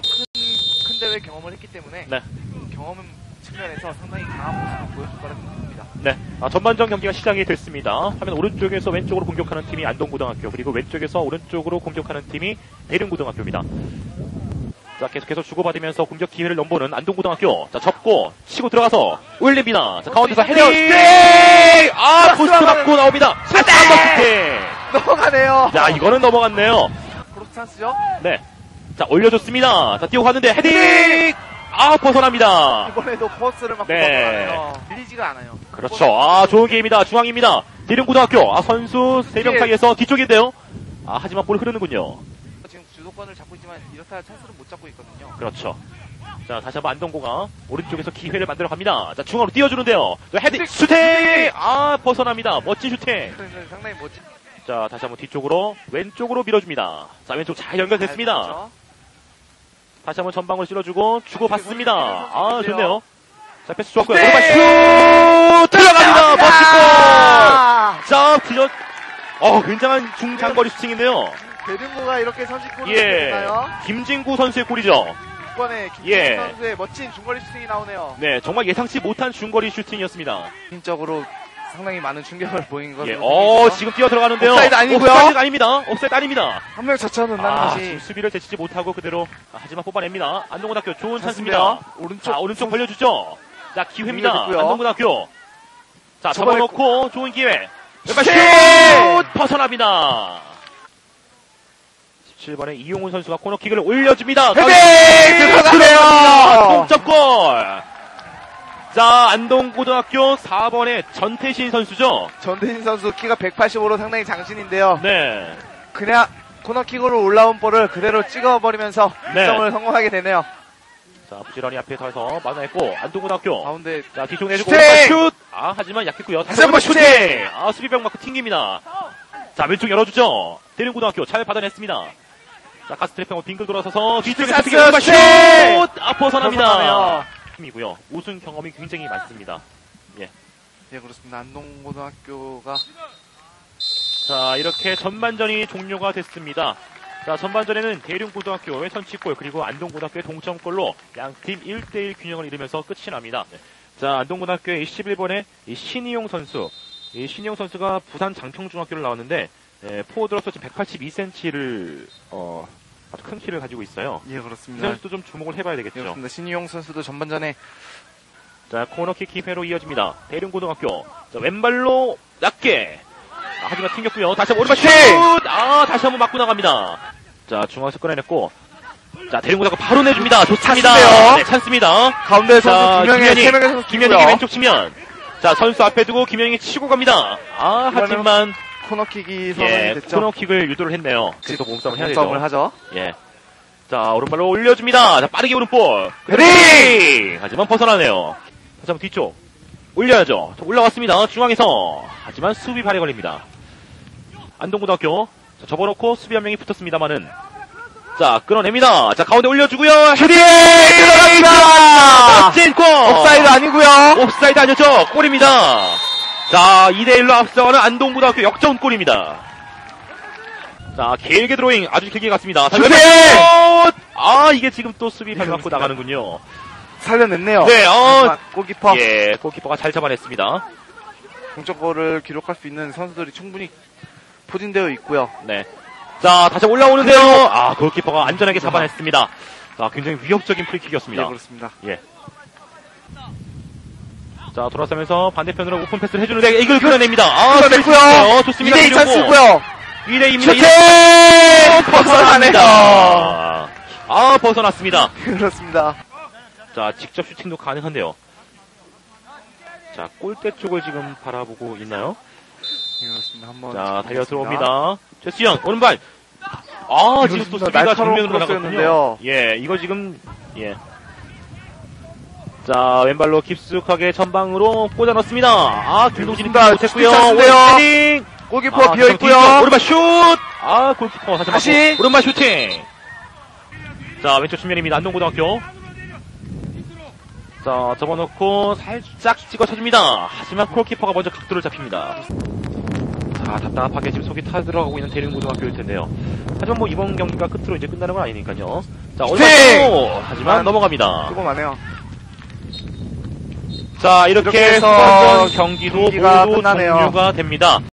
큰, 큰 대회 경험을 했기 때문에 네. 경험 측면에서 상당히 강한 모습을 보여줄 거라 생각합니다. 네, 아, 전반전 경기가 시작이 됐습니다. 화면 오른쪽에서 왼쪽으로 공격하는 팀이 안동고등학교, 그리고 왼쪽에서 오른쪽으로 공격하는 팀이 대륜고등학교입니다. 자, 계속해서 주고받으면서 공격 기회를 넘보는 안동고등학교. 자, 접고, 치고 들어가서, 올립니다. 자, 가운데서 헤딩! 아, 포스트 맞고 나옵니다. 슈팅! 넘어가네요. 자, 이거는 넘어갔네요. 크로스 찬스죠? 네. 자, 올려줬습니다. 자, 뛰어갔는데 헤딩! 아, 벗어납니다. 이번에도 포스트를 맞고 네. 넘어가네요. 밀리지가 않아요. 그렇죠. 아, 좋은 게임이다. 중앙입니다. 대륜고등학교. 아, 선수 세명 예. 사이에서 뒤쪽인데요. 아, 하지만 볼 흐르는군요. 지금 주도권을 잡고 있지만 이렇다 할 찬스를 못 잡고 있거든요. 그렇죠. 자, 다시 한번 안동고가 오른쪽에서 기회를 만들어 갑니다. 자, 중앙으로 띄워주는데요. 자, 헤딩, 슈팅! 아, 벗어납니다. 멋진 슈팅. 그래서 상당히 멋진. 자, 다시 한번 뒤쪽으로, 왼쪽으로 밀어줍니다. 자, 왼쪽 잘 연결됐습니다. 다시 한번 전방으로 찔러주고, 주고받습니다. 아, 좋네요. 자, 패스 좋았고요. 네. 오른발 슛! 들어갑니다! 멋진 골! 아! 자, 들려, 어, 굉장한 중장거리 슈팅인데요. 대등고가 이렇게 선취골을 예. 넣나요? 김진구 선수의 골이죠. 이번에 김진구 예. 선수의 멋진 중거리 슈팅이 나오네요. 네, 정말 예상치 못한 중거리 슈팅이었습니다. 개인적으로 상당히 많은 충격을 보인 것으로 예, 어. 지금 뛰어 들어가는데요. 옵사이드 아니고요. 옵사이드 아닙니다. 옵사이드 아닙니다. 한명 젖혀놓는다는 아, 것이 지금 수비를 제치지 못하고 그대로 아, 하지만 뽑아냅니다. 안동고등학교 좋은. 찬스입니다. 오른쪽 자, 오른쪽 벌려주죠. 자, 기회입니다. 안동고등학교. 자, 접어놓고 좋은 기회. 왼발 슛! 슛! 벗어납니다. 17번에 이용훈 선수가 코너킥을 올려줍니다. 헤딩! 들어가네요. 동점골. 자, 안동고등학교 4번의 전태신 선수죠. 전대진 선수 키가 185로 상당히 장신인데요. 네. 그냥 코너킥으로 올라온 볼을 그대로 찍어버리면서 네. 1점을 성공하게 되네요. 자, 부지런히 앞에 서서 막아냈고, 안동고등학교. 가운데 자, 뒤쪽 내주고, 슛! 아, 하지만 약했고요. 다시 한번 슈팅! 아, 수비병 맞고 튕깁니다. 자, 왼쪽 열어주죠. 대륜고등학교 잘 받아냈습니다. 자, 가스트래핑으로 빙글 돌아서서 뒤쪽에! 슈팅! 슛! 아, 벗어납니다. 벗어나네요. 팀이고요. 우승 경험이 굉장히 많습니다. 예 그렇습니다. 안동고등학교가 자, 이렇게 전반전이 종료가 됐습니다. 자, 전반전에는 대륜고등학교의 선취골, 그리고 안동고등학교의 동점골로 양팀 1대1 균형을 이루면서 끝이 납니다. 자, 안동고등학교의 11번의 신이용 선수. 이 신이용 선수가 부산 장평중학교를 나왔는데, 예, 포워드로서 지금 182cm를, 어, 아주 큰 키를 가지고 있어요. 예이 그렇습니다. 선수도 좀 주목을 해봐야 예, 되겠죠. 그렇습니다. 신이용 선수도 전반전에 자, 코너킥 기회로 이어집니다. 대륜고등학교. 자, 왼발로 낮게. 아, 하지만 튕겼고요. 다시 한번 오른발 슛! 아, 다시 한번 맞고 나갑니다. 자, 중앙에서 꺼내냈고. 자, 대륜고등학교 바로 내줍니다. 좋습니다. 찬스인데요? 네, 찬스입니다. 가운데 자, 선수 두 명의 김현희. 뛰고요. 왼쪽 치면. 자, 선수 앞에 두고 김현익이 치고 갑니다. 아, 하지만, 코너킥이 선언이 예, 됐죠. 코너킥을 유도를 했네요. 계속 몸싸움을 해야 되죠. 몸싸움을 하죠. 예. 자, 오른발로 올려줍니다. 자, 빠르게 오른볼. 헤딩! 하지만 벗어나네요. 다시 한번 뒤쪽. 올려야죠. 자, 올라왔습니다. 중앙에서. 하지만 수비 발에 걸립니다. 안동고등학교. 자, 접어놓고 수비 한 명이 붙었습니다만은. 자, 끌어냅니다. 자, 가운데 올려주고요. 헤딩! 들어갑니다! 멋진 골! 옵사이드 아니고요. 옵사이드 아니었죠? 골입니다. 자, 2대1로 앞서가는 안동고등학교 역전골입니다. 자, 길게 드로잉 아주 길게 갔습니다. 자, 슈팅! 왼발! 아, 이게 지금 또 수비 발 맞고 그렇습니다. 나가는군요. 살려냈네요. 네, 어, 골키퍼 예, 골키퍼가 잘 잡아냈습니다. 동점골을 기록할 수 있는 선수들이 충분히 포진되어 있고요. 네. 자, 다시 올라오는데요. 아, 골키퍼가 안전하게 잡아냈습니다. 자, 굉장히 위협적인 예, 프리킥이었습니다. 그렇습니다. 자, 돌아서면서 반대편으로 오픈 패스를 해주는데 이걸 끌어냅니다. 아, 끌어냈고요. 좋습니다. 좋습니다. 2대2 찬스고요. 2대2입니다. 슈팅! 벗어나네요. 아, 벗어났습니다. 그렇습니다. 자, 직접 슈팅도 가능한데요. 자, 골대 쪽을 지금 바라보고 있나요? 예, 그렇습니다. 한번 자, 달려. 들어옵니다. 제스영, 오른발. 아, 지금 또 수비가 정면으로 나갔군요. 예, 이거 지금, 예. 자, 왼발로 깊숙하게 전방으로 꽂아 넣습니다. 아, 김동진이 다 됐고요. 오영 골키퍼 아, 비어 있고요. 오른발 슛. 아, 골키퍼 다시, 다시. 오른발 슈팅. 자, 왼쪽 측면입니다. 안동고등학교. 자, 접어놓고 살짝 찍어 쳐줍니다. 하지만 골키퍼가 먼저 각도를 잡힙니다. 자, 답답하게 지금 속이 타들어가고 있는 대림고등학교일 텐데요. 하지만 뭐 이번 경기가 끝으로 이제 끝나는 건 아니니까요. 자, 어디로 하지만 넘어갑니다. 조금 안 해요. 자 이렇게, 이렇게 해서 경기도 모두 종료가 됩니다.